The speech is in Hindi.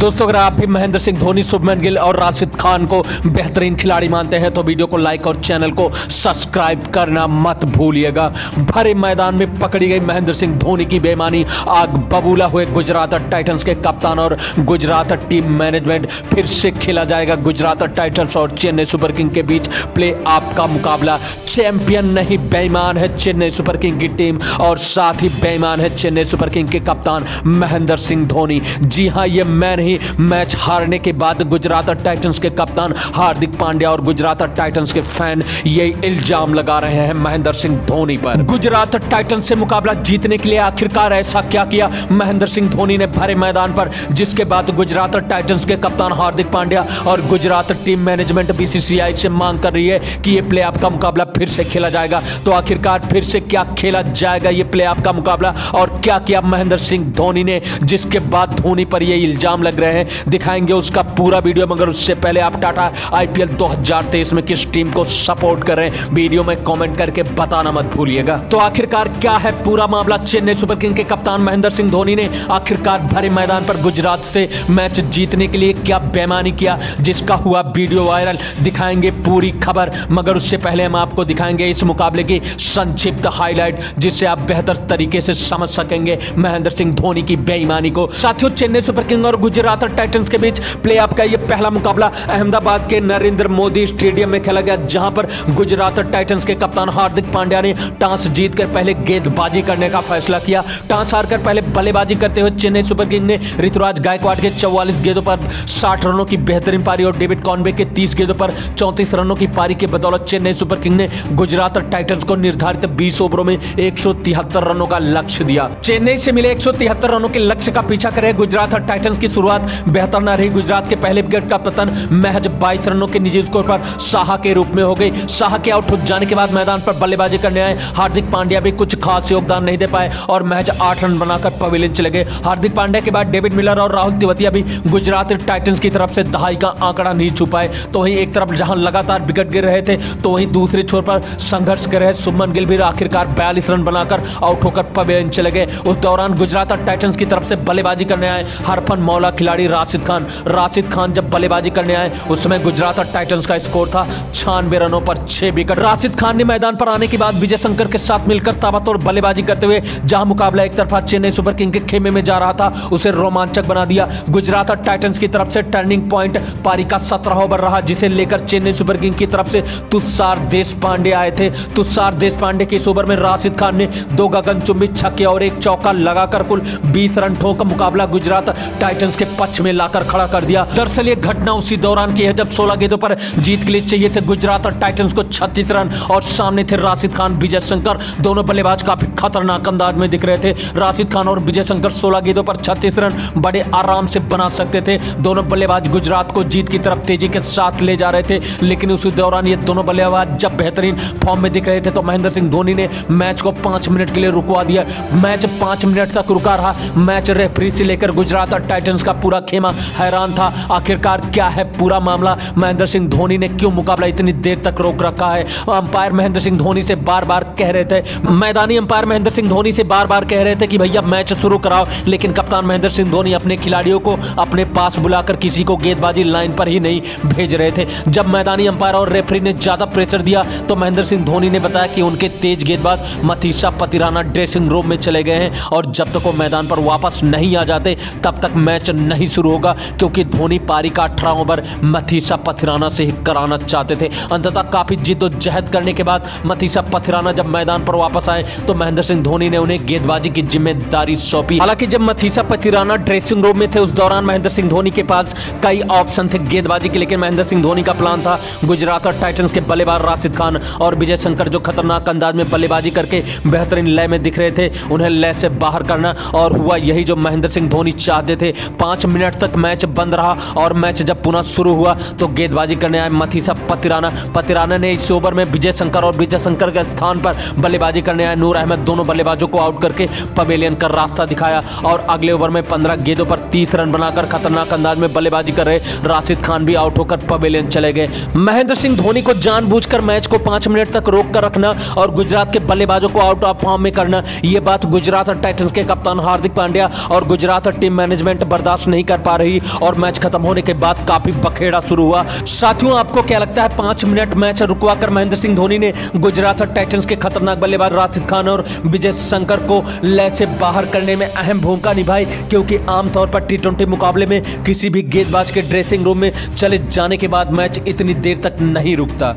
दोस्तों, अगर आप भी महेंद्र सिंह, धोनी, शुभमन गिल और राशिद खान को बेहतरीन खिलाड़ी मानते हैं तो वीडियो को लाइक और चैनल को सब्सक्राइब करना मत भूलिएगा। भरे मैदान में पकड़ी गई महेंद्र सिंह, धोनी की बेमानी आग बबूला हुए गुजरात टाइटंस के कप्तान और गुजरात टीम मैनेजमेंट फिर से खेला जाएगा। गुजरात टाइटंस और चेन्नई सुपर किंग के बीच प्ले ऑफ़ का मुकाबला। चैंपियन नहीं, बेईमान है चेन्नई सुपर किंग की टीम और साथ ही बेईमान है चेन्नई सुपर किंग के कप्तान महेंद्र सिंह, धोनी। जी हाँ ये मैं नहीं, मैच हारने के बाद गुजरात टाइटंस के कप्तान हार्दिक पांड्या और गुजरात टाइटंस के फ़ैन ये इल्ज़ाम लगा रहे हैं महेंद्र सिंह धोनी पर। गुजरात टाइटंस से मुकाबला जीतने के लिए आखिरकार ऐसा क्या किया? महेंद्र सिंह धोनी ने भरे मैदान पर, जिसके बाद गुजरात टाइटंस के कप्तान हार्दिक पांड्या और गुजरात टीम मैनेजमेंट बीसीसीआई से मांग कर रही है कि ये प्ले का मुकाबला फिर से खेला जाएगा। तो आखिरकार फिर से क्या खेला जाएगा ये प्ले का मुकाबला? और क्या किया महेंद्र सिंह धोनी ने, जिसके बाद धोनी पर ये इल्ज़ाम लग रहे हैं, दिखाएँगे उसका पूरा वीडियो, मगर उससे पहले आप टाटा आईपीएल 2023 में किस टीम को सपोर्ट कर रहे हैं, वीडियो में कमेंट करके बताना मत भूलिएगा। तो आखिरकार क्या है पूरा मामला? चेन्नई सुपर किंग के कप्तान महेंद्र सिंह धोनी ने आखिरकार भरे मैदान पर गुजरात से मैच जीतने के लिए क्या बेमानी किया, जिसका हुआ वीडियो वायरल? दिखाएँगे पूरी खबर, मगर उससे पहले हम आपको दिखाएँगे इस मुकाबले की संक्षिप्त हाईलाइट जिससे आप बेहतर तरीके से समझ सकेंगे महेंद्र सिंह धोनी की बेईमानी को। साथियों, चेन्नई सुपर किंग और गुजरात टाइटंस के बीच प्ले ऑफ़ का यह पहला मुकाबला अहमदाबाद के नरेंद्र मोदी स्टेडियम में खेला गया, जहाँ पर गुजरात और टाइटंस के कप्तान हार्दिक पांड्या ने टॉस जीतकर पहले गेंदबाजी करने का फैसला किया। टॉस हारकर पहले बल्लेबाजी करते हुए चेन्नई सुपर किंग ने ऋतुराज गायकवाड़ के चौवालीस गेंदों पर साठ रनों की बेहतरीन पारी और डेविड कॉनवे के तीस गेंदों पर चौंतीस रनों की पारी के बदौलत चेन्नई सुपर किंग ने गुजरात टाइटंस को निर्धारित बीस ओवरों में एक सौ तिहत्तर रनों का लक्ष्य दिया। चेन्नई से मिले एक सौ तिहत्तर रनों के लक्ष्य का पीछा करे गुजरात टाइटंस की शुरुआत बेहतर न रही गुजरात के पहले विकेट का पतन महज 22 रनों के निजी स्कोर पर साहा के रूप में हो गई। साहा के आउट हो जाने के बाद मैदान पर बल्लेबाजी करने आए। हार्दिक पांड्या भी कुछ खास योगदान नहीं दे पाए और महज आठ रन बनाकर पवेलियन चले गए। हार्दिक पांड्या के बाद डेविड मिलर और राहुल तिवतिया भी गुजरात टाइटंस की तरफ़ से दहाई का आंकड़ा नहीं छुपाए तो वहीं एक तरफ़ जहाँ लगातार विकेट गिर रहे थे तो वहीं दूसरे छोर पर संघर्ष कर रहे सुमन गिल भी आखिरकार बयालीस रन बनाकर आउट होकर पवेलियन चले गए। उस दौरान गुजरात टाइटंस की तरफ़ से बल्लेबाजी करने आए। हरफन मौला खिलाड़ी राशिद खान राशिद खान जब बल्लेबाजी करने आए, उस समय गुजरात और टाइटंस का स्कोर था छियानवे रनों पर छह विकेट। राशिद खान ने मैदान पर आने के बाद विजय शंकर के साथ मिलकर ताबड़तोड़ बल्लेबाजी करते हुए, जहाँ मुकाबला एक तरफा चेन्नई सुपर किंग के खेमे में जा रहा था, उसे रोमांचक बना दिया। गुजरात और टाइटंस की तरफ़ से टर्निंग पॉइंट पारी का सत्रह ओवर रहा, जिसे लेकर चेन्नई सुपर किंग की तरफ़ से तुषार देश पांडे आए थे। तुषार देश पांडे के इस ओवर में राशिद खान ने दो गगन चुंबित छक्के और एक चौका लगाकर कुल बीस रन ठोक मुकाबला गुजरात टाइटंस के पक्ष में लाकर खड़ा कर दिया। दरअसल ये घटना उसी दौरान की है, जब 16 गेंदों पर जीत के लिए चाहिए थे गुजरात और टाइटंस को 36 रन और सामने थे राशिद खान, विजय शंकर। दोनों बल्लेबाज काफ़ी खतरनाक अंदाज में दिख रहे थे। राशिद खान और विजय शंकर 16 गेंदों पर 36 रन बड़े आराम से बना सकते थे। दोनों बल्लेबाज गुजरात को जीत की तरफ़ तेज़ी के साथ ले जा रहे थे, लेकिन उसी दौरान ये दोनों बल्लेबाज जब बेहतरीन फॉर्म में दिख रहे थे तो महेंद्र सिंह धोनी ने मैच को पाँच मिनट के लिए रुकवा दिया। मैच पाँच मिनट तक रुका रहा। मैच रेफरी से लेकर गुजरात और टाइटन्स का पूरा खेमा हैरान था। आखिरकार क्या है पूरा मामला? महेंद्र सिंह धोनी ने क्यों मुकाबला इतनी देर तक रोक रखा है? अंपायर महेंद्र सिंह धोनी से बार बार कह रहे थे। मैदानी अंपायर महेंद्र सिंह धोनी से बार बार कह रहे थे कि भैया मैच शुरू कराओ। लेकिन कप्तान महेंद्र सिंह धोनी अपने खिलाड़ियों को अपने पास बुलाकर किसी को गेंदबाजी लाइन पर ही नहीं भेज रहे थे। जब मैदानी अंपायर और रेफरी ने ज़्यादा प्रेशर दिया तो महेंद्र सिंह धोनी ने बताया कि उनके तेज गेंदबाज मथीसा पतिराना ड्रेसिंग रूम में चले गए हैं और जब तक वो मैदान पर वापस नहीं आ जाते, तब तक मैच नहीं शुरू होगा, क्योंकि धोनी पारी का अठारह ओवर मथीसा पथिराना से ही कराना चाहते थे। अंततः काफ़ी जिद्दोजहद करने के बाद मथीसा पथिराना जब मैदान पर वापस आए तो महेंद्र सिंह धोनी ने उन्हें गेंदबाजी की ज़िम्मेदारी सौंपी। हालाँकि जब मथीसा पथिराना ड्रेसिंग रूम में थे, उस दौरान महेंद्र सिंह धोनी के पास कई ऑप्शन थे गेंदबाजी के, लेकिन महेंद्र सिंह धोनी का प्लान था गुजरात और टाइटंस के बल्लेबाज राशिद खान और विजय शंकर, जो खतरनाक अंदाज में बल्लेबाजी करके बेहतरीन लय में दिख रहे थे। उन्हें लय से बाहर करना और हुआ यही जो महेंद्र सिंह धोनी चाहते थे। पाँच मिनट तक मैच बंद रहा और मैच जब पुनः शुरू हुआ तो गेंदबाजी करने आए मथीसा पतिराना। पतिराना ने इस ओवर में विजय शंकर और विजय शंकर के स्थान पर बल्लेबाजी करने आए। नूर अहमद दोनों बल्लेबाजों को आउट करके पवेलियन का रास्ता दिखाया और अगले ओवर में पंद्रह गेंदों पर तीस रन बनाकर खतरनाक अंदाज में बल्लेबाजी कर रहे राशिद खान भी आउट होकर पवेलियन चले गए। महेंद्र सिंह धोनी को जानबूझकर मैच को पाँच मिनट तक रोक कर रखना और गुजरात के बल्लेबाजों को आउट ऑफ़ फॉर्म में करना यह बात गुजरात टाइटंस के कप्तान हार्दिक पांड्या और गुजरात टीम मैनेजमेंट बर्दाश्त बर्दाश्त नहीं कर पा रही और मैच खत्म होने के बाद काफ़ी बखेड़ा शुरू हुआ। साथियों, आपको क्या लगता है, पाँच मिनट मैच रुकवा कर महेंद्र सिंह धोनी ने गुजरात टाइटंस के खतरनाक बल्लेबाज राशिद खान और विजय शंकर को लय से बाहर करने में अहम भूमिका निभाई, क्योंकि आमतौर पर टी मुकाबले में किसी भी गेंदबाज के ड्रेसिंग रूम में चले जाने के बाद मैच इतनी देर तक नहीं रुकता।